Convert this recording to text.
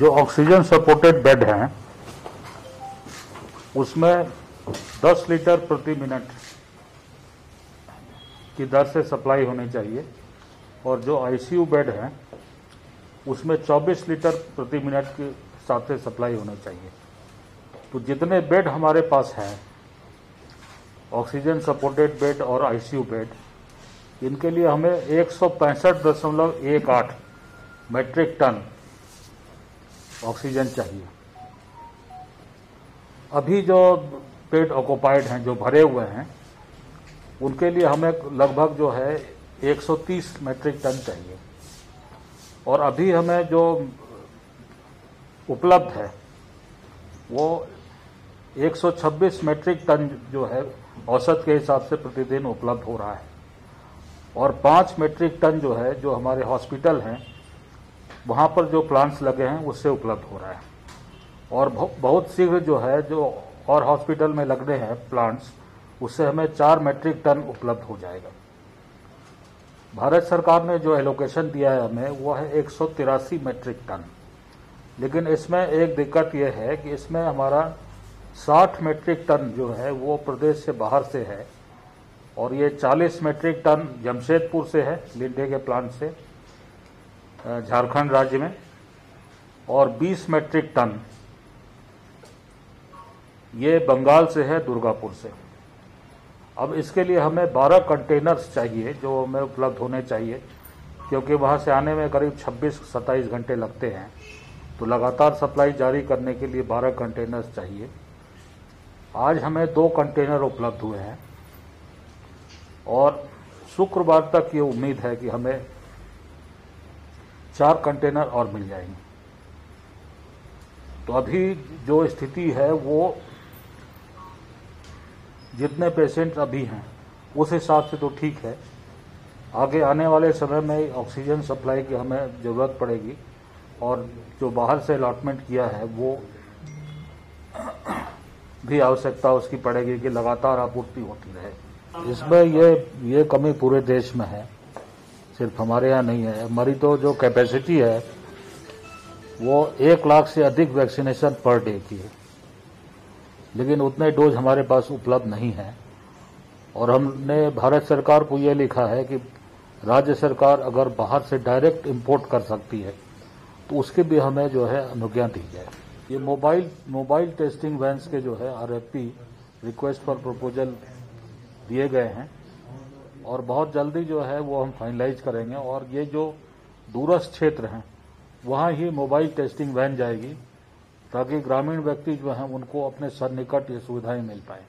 जो oxygen supported bed हैं, उसमें 10 लीटर प्रति मिनट की दर से सप्लाई होनी चाहिए। और जो आईसीयू बेड हैं, उसमें 24 लीटर प्रति मिनट के हिसाब से सप्लाई होनी चाहिए। तो जितने बेड हमारे पास हैं ऑक्सीजन सपोर्टेड बेड और आईसीयू बेड इनके लिए हमें एक मेट्रिक टन ऑक्सीजन चाहिए। अभी जो बेड ऑक्युपाइड हैं, जो भरे हुए हैं, उनके लिए हमें लगभग जो है 130 मेट्रिक टन चाहिए। और अभी हमें जो उपलब्ध है, वो 126 मेट्रिक टन जो है, औसत के हिसाब से प्रतिदिन उपलब्ध हो रहा है। और पाँच मेट्रिक टन जो है, जो हमारे हॉस्पिटल हैं वहाँ पर जो प्लांट्स लगे हैं, उससे उपलब्ध हो रहा है। और बहुत शीघ्र जो है, जो और हॉस्पिटल में लगने हैं प्लांट्स उससे हमें चार मेट्रिक टन उपलब्ध हो जाएगा। भारत सरकार ने जो एलोकेशन दिया है हमें, वो है एक मेट्रिक टन लेकिन इसमें एक दिक्कत यह है कि इसमें हमारा 60 मेट्रिक टन जो है, वो प्रदेश से बाहर से है। और ये 40 मेट्रिक टन जमशेदपुर से है, लिंडे के प्लांट से। झारखंड राज्य में, और 20 मेट्रिक टन ये बंगाल से है, दुर्गापुर से। अब इसके लिए हमें 12 कंटेनर्स चाहिए, जो हमें उपलब्ध होने चाहिए, क्योंकि वहाँ से आने में करीब 26-27 घंटे लगते हैं। तो लगातार सप्लाई जारी करने के लिए 12 कंटेनर्स चाहिए। आज हमें दो कंटेनर उपलब्ध हुए हैं, और शुक्रवार तक ये उम्मीद है कि हमें चार कंटेनर और मिल जाएँगे। तो अभी जो स्थिति है वो, जितने पेशेंट अभी हैं, उस हिसाब से तो ठीक है। आगे आने वाले समय में ऑक्सीजन सप्लाई की हमें ज़रूरत पड़ेगी और जो बाहर से अलॉटमेंट किया है, वो भी आवश्यकता उसकी पड़ेगी कि लगातार आपूर्ति होती रहे। इसमें ये ये कमी पूरे देश में है। सिर्फ़ हमारे यहाँ नहीं है। हमारी तो जो कैपेसिटी है, वो एक लाख से अधिक वैक्सीनेशन पर डे की है। लेकिन उतने डोज हमारे पास उपलब्ध नहीं है। और हमने भारत सरकार को ये लिखा है कि राज्य सरकार अगर बाहर से डायरेक्ट इंपोर्ट कर सकती है तो उसके भी हमें जो है अनुज्ञा दी जाए। ये मोबाइल मोबाइल टेस्टिंग वैन्स के जो है आरएफपी रिक्वेस्ट फॉर प्रपोजल दिए गए हैं। और बहुत जल्दी जो है वो हम फाइनलाइज करेंगे और ये जो दूरस्थ क्षेत्र हैं, वहाँ ही मोबाइल टेस्टिंग वैन जाएगी, ताकि ग्रामीण व्यक्ति जो हैं, उनको अपने सन्निकट ये सुविधाएँ मिल पाएँ।